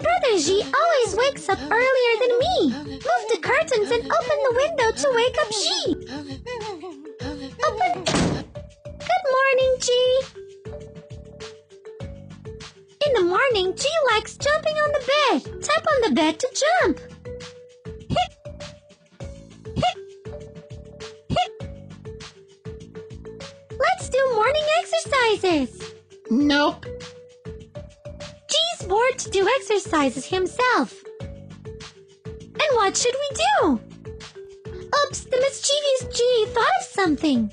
brother G always wakes up earlier than me. Move the curtains and open the window to wake up G. Open. Good morning, G. In the morning, G likes jumping on the bed. Tap on the bed to jump. Let's do morning exercises. Nope. Bored to do exercises himself. And what should we do? Oops, the mischievous G thought of something.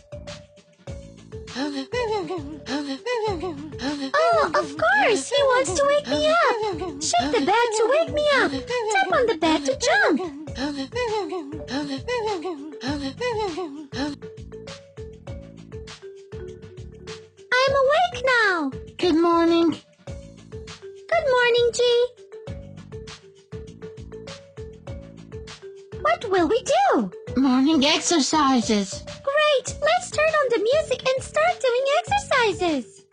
Oh, of course, he wants to wake me up. Shake the bed to wake me up. Tap on the bed to jump. I'm awake now. Good morning. Morning, G. What will we do? Morning exercises. Great! Let's turn on the music and start doing exercises.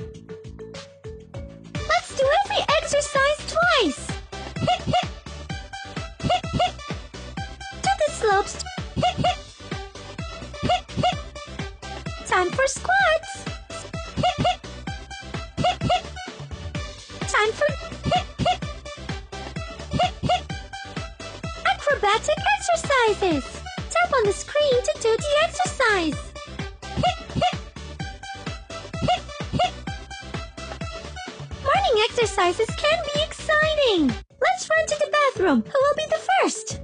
Let's do every exercise twice. Do the slopes. Time for squats. Acrobatic exercises. Tap on the screen to do the exercise. Hit. Morning exercises can be exciting. Let's run to the bathroom. Who will be the first?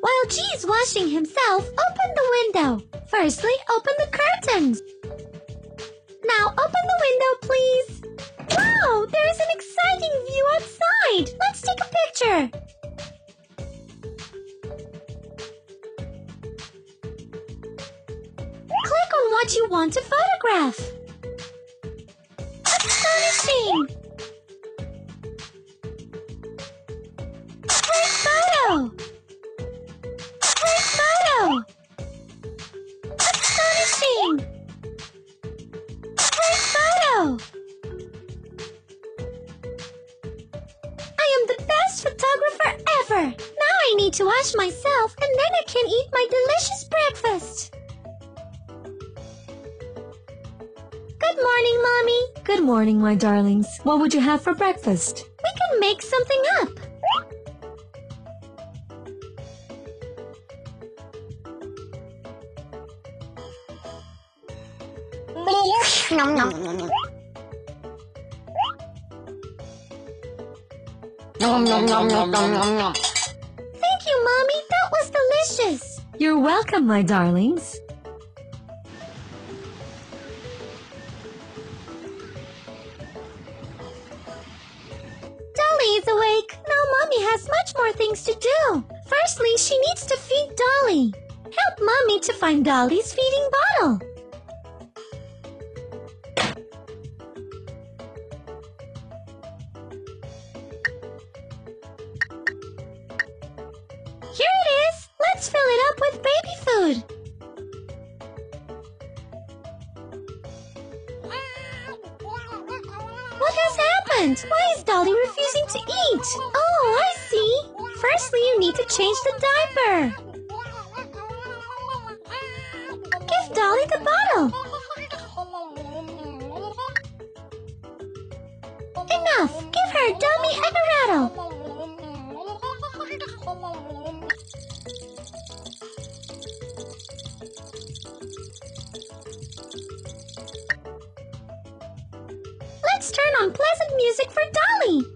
While G is washing himself, open the window. Firstly, open the curtains. Now open the window, please. Wow, there is an exciting view outside. Let's what you want to photograph. Astonishing! Great photo! Great photo! Astonishing! Great photo! I am the best photographer ever! Now I need to wash myself and then I can eat my delicious breakfast. Good morning, Mommy. Good morning, my darlings. What would you have for breakfast? We can make something up. Nom nom nom nom nom nom nom. Thank you, Mommy. That was delicious. You're welcome, my darlings. Mommy has much more things to do. Firstly, she needs to feed Dolly. Help Mommy to find Dolly's feeding bottle. Here it is. Let's fill it up with baby food. What has happened? Why is Dolly refusing to eat? Oh, I see. Firstly, you need to change the diaper. Give Dolly the bottle. Enough. Give her a dummy and a rattle. Let's turn on pleasant music for Dolly.